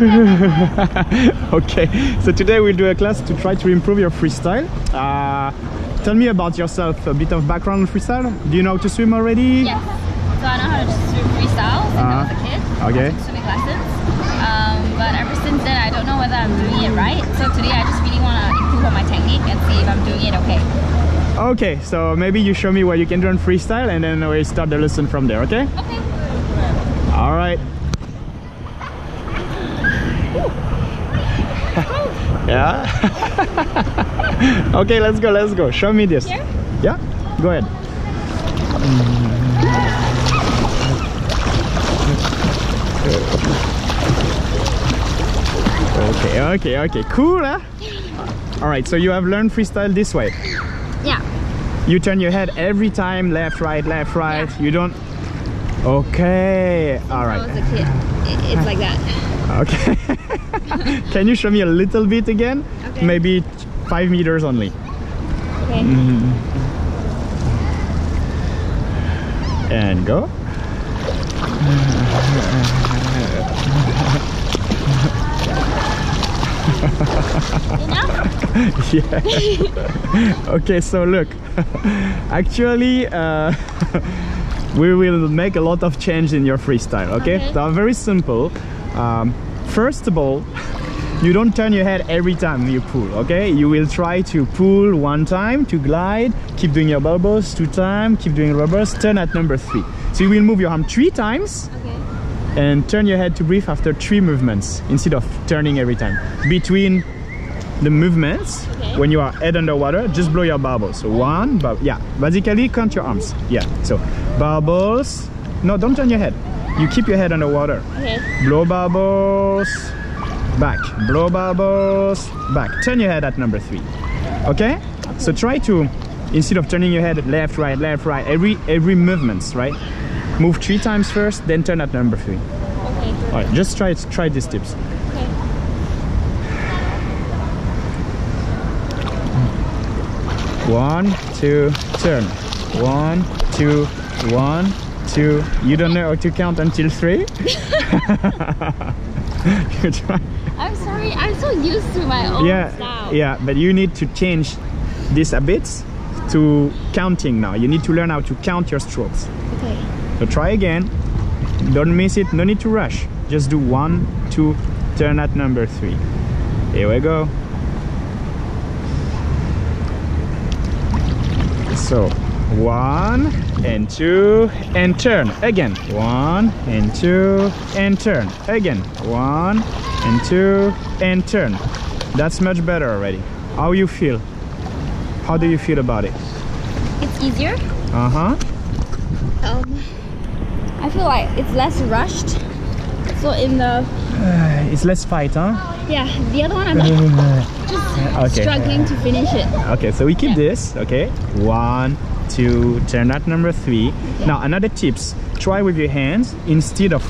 okay, so today we'll do a class to try to improve your freestyle. Uh, tell me about yourself, a bit of background on freestyle. Do you know how to swim already? Yes. So I know how to swim freestyle since I was a kid. Okay. I took swimming lessons. Um, but ever since then, I don't know whether I'm doing it right. So today, I just really want to improve on my technique and see if I'm doing it okay. Okay, so maybe you show me what you can do on freestyle and then we start the lesson from there, okay? Okay. All right. Yeah. okay, let's go, let's go. Show me this. Here? Yeah, go ahead. Okay, okay, okay. Cool, huh? All right, so you have learned freestyle this way. Yeah. You turn your head every time, left, right, left, right. Yeah. You don't. Okay. All When I was a kid, it's like that. Okay. Can you show me a little bit again? Okay. Maybe five meters only. Okay. And go. Yeah. okay, so look, actually, uh, we will make a lot of change in your freestyle. Okay, Okay. so very simple. Um, first of all, you don't turn your head every time you pull. Okay, you will try to pull one time to glide, keep doing your elbows two times, keep doing rubbers, turn at number three. So you will move your arm three times Okay. and turn your head to breathe after three movements instead of turning every time. Between the movements, Okay. when you are head underwater, just blow your bubbles. So one, but yeah, basically count your arms. Yeah, so bubbles. No, don't turn your head. You keep your head underwater. Okay. Blow bubbles, back. Blow bubbles, back. Turn your head at number three. Okay? So try to, instead of turning your head left, right, left, right, every every movements, right? Move three times first, then turn at number three. Okay. All right, just try it. Try these tips. One, two, turn. One, two, one, two. You don't know how to count until three? you try. I'm sorry. I'm so used to my own yeah, style. yeah, but you need to change this a bit to counting now. You need to learn how to count your strokes. Okay. So try again. Don't miss it. No need to rush. Just do one, two, turn at number three. Here we go. So one and two and turn again. One and two and turn again. One and two and turn. That's much better already. How you feel? How do you feel about it? It's easier. Uh-huh. Um, I feel like it's less rushed. So in the uh, It's less fight, huh? yeah, the other one I'm like just Okay. struggling to finish it. Okay, so we keep Yeah. this, okay? One, two, turn at number three. Now, another tips, try with your hands instead of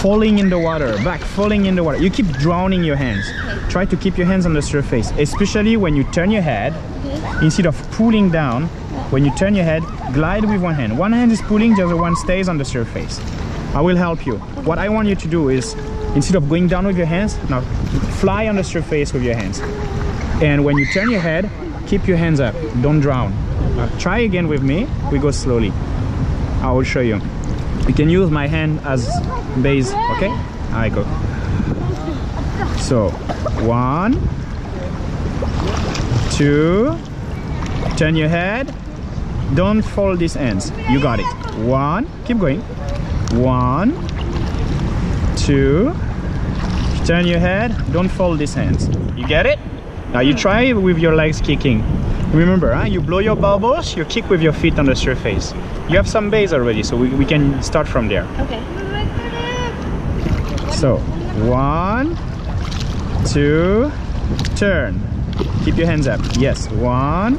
falling in the water, back falling in the water. You keep drowning your hands. Try to keep your hands on the surface, especially when you turn your head. Okay. Instead of pulling down, when you turn your head, glide with one hand. One hand is pulling, the other one stays on the surface. I will help you. What I want you to do is, instead of going down with your hands, now fly on the surface with your hands. And when you turn your head, keep your hands up. Don't drown. Try again with me. We go slowly. I will show you. You can use my hand as base, okay? I go. So, one, two, turn your head. Don't fold these ends. You got it. One, keep going. One, two, turn your head. Don't fold these hands. You get it? Now you hmm. try with your legs kicking. Remember, huh? you blow your bubbles, you kick with your feet on the surface. You have some base already, so we, we can start from there. Okay. So, one, two, turn. Keep your hands up. Yes, one,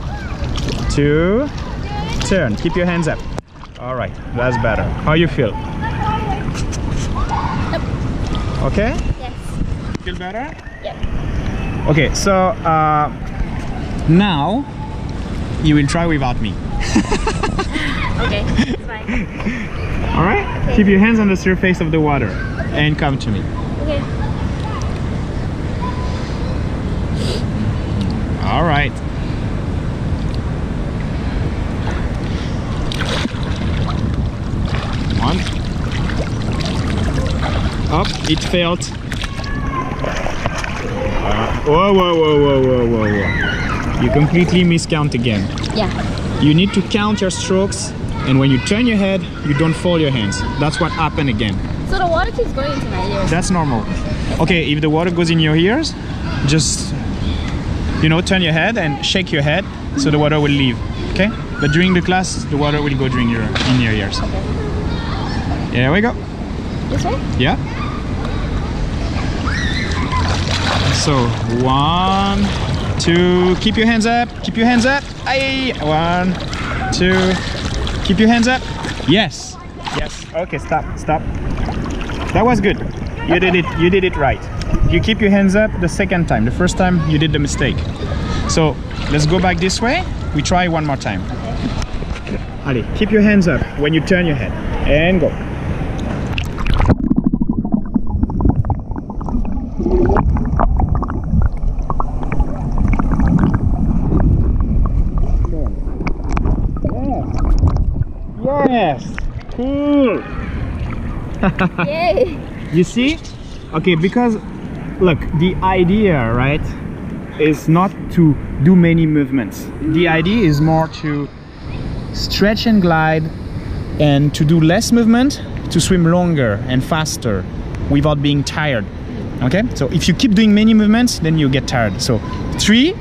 two, turn. Keep your hands up. All right, that's better. How you feel? Okay? Yes. Feel better? Yep. Okay, so uh, now you will try without me. okay, All right? Okay. Keep your hands on the surface of the water okay. and come to me. Okay. All right. It felt. Uh, whoa, whoa, whoa, whoa, whoa, whoa, whoa. You completely miscount again. Yeah. You need to count your strokes, and when you turn your head, you don't fold your hands. That's what happened again. So the water keeps going into my ears. That's normal. Okay, if the water goes in your ears, just you know, turn your head and shake your head so the water will leave. Okay? But during the class, the water will go during your in your ears. Okay. Here we go. This way? Yeah. So one, two. Keep your hands up. Keep your hands up. Aye. One, two. Keep your hands up. Yes. Yes. Okay. Stop. Stop. That was good. You did it. You did it right. You keep your hands up the second time. The first time you did the mistake. So let's go back this way. We try one more time. Ali, keep your hands up when you turn your head and go. Yes. Cool. Yay! You see? Okay, because look, the idea, right, is not to do many movements. The idea is more to stretch and glide and to do less movement to swim longer and faster without being tired. Okay? So if you keep doing many movements, then you get tired. So three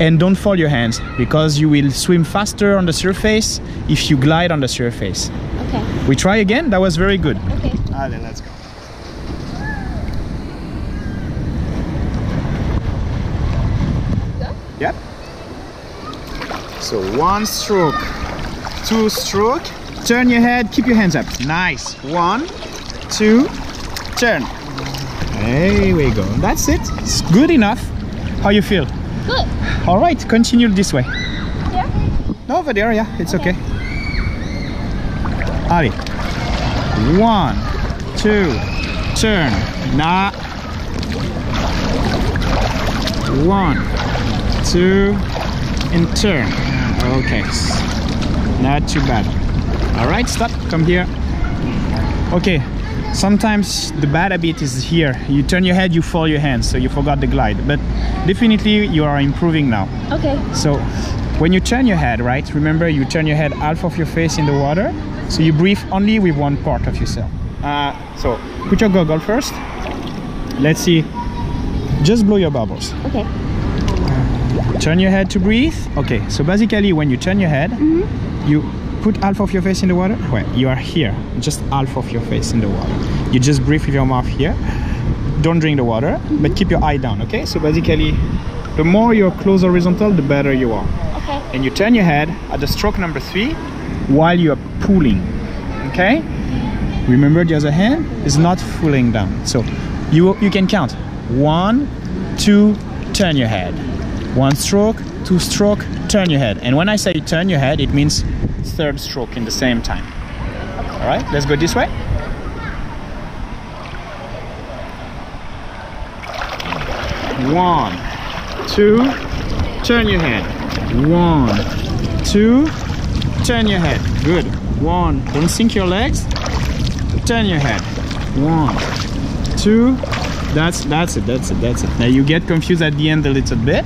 and don't fold your hands because you will swim faster on the surface if you glide on the surface. Okay. We try again. That was very good. Okay. Ah, then let's go. Go? Yep. So one stroke, two stroke, turn your head, keep your hands up. Nice. One, two, turn. There we go. That's it. It's good enough. How you feel? Good. All right, continue this way. Here? No, over there, yeah, it's okay. Okay. Ali. One, two, turn. Nah. One, two, and turn. Okay. Not too bad. All right, stop. Come here. Okay. Sometimes the bad habit is here. You turn your head, you fall your hands, so you forgot the glide. But definitely you are improving now. Okay. So when you turn your head, right, remember you turn your head half of your face in the water. So you breathe only with one part of yourself. Uh, so put your goggle first. Let's see. Just blow your bubbles. Okay. Turn your head to breathe. Okay, so basically when you turn your head, you put half of your face in the water. Well, you are here, just half of your face in the water. You just breathe with your mouth here. Don't drink the water, but keep your eye down, okay? So basically, the more you're close horizontal, the better you are. Okay. And you turn your head at the stroke number three while you are pulling, okay? Remember the other hand is not pulling down. So you, you can count. One, two, turn your head. One stroke, two stroke, turn your head. And when I say turn your head, it means third stroke in the same time. All right, let's go this way. One, two, turn your head. One, two, turn your head. Good. One, don't sink your legs. Turn your head. One, two. That's that's it. That's it. That's it. Now you get confused at the end a little bit,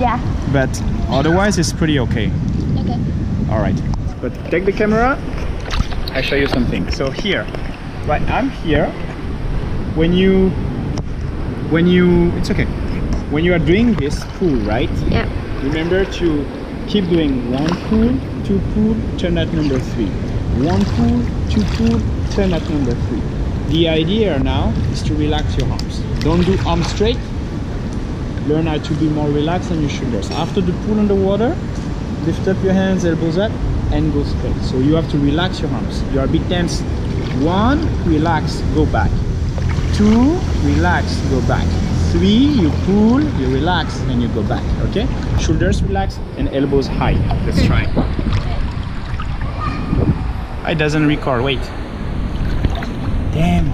Yeah. but otherwise it's pretty okay. Okay. All right. But take the camera. I show you something. So here, right? I'm here. When you, when you, it's okay. When you are doing this pull, right? Yeah. Remember to keep doing one pull, two pull, turn at number three. One pull, two pull, turn at number three. The idea now is to relax your arms. Don't do arms straight. Learn how to be more relaxed on your shoulders. After the pull on the water, lift up your hands, elbows up, and go straight. So you have to relax your arms. You are a bit tense. One, relax, go back. Two, relax, go back. Three, you pull, you relax, and you go back. Okay? Shoulders relax and elbows high. Let's try. It doesn't record. Wait. Damn.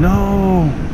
No.